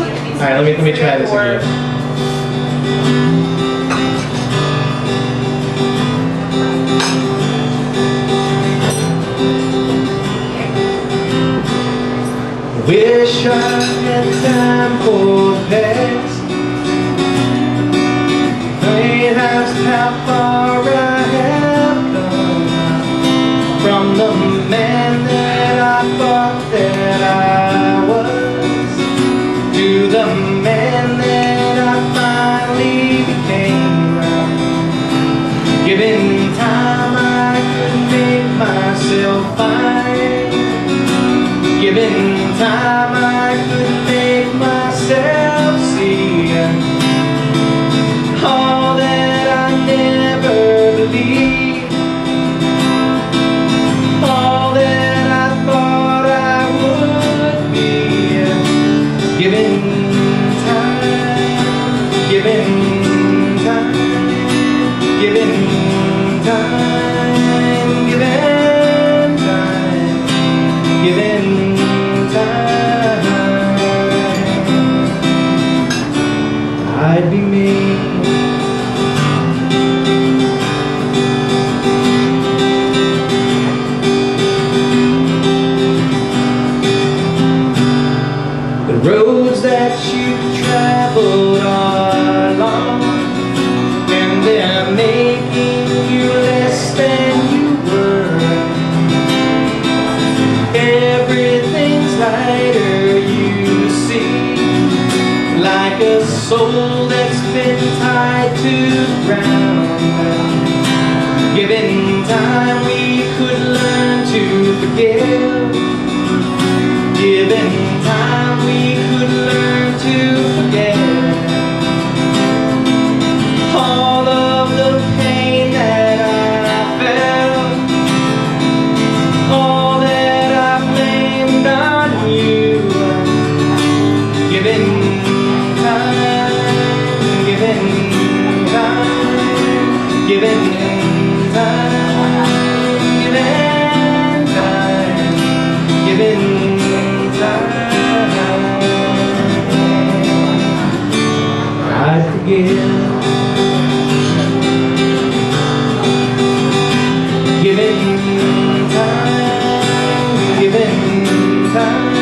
Alright, let me let me try this again. Wish I had time for past Realize how far I have come From the the man that I finally became Given time I could make myself fine. Given time I could traveled are long And they're making you less than you were Everything's lighter you see Like a soul that's been tied to the ground Given time we could learn to forgive. Given given time. Given time, given time,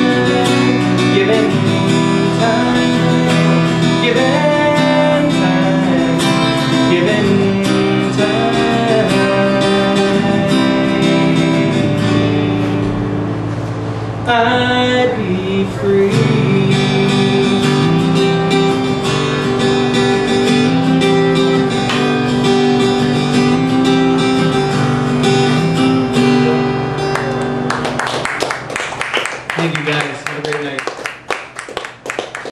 I'd be free.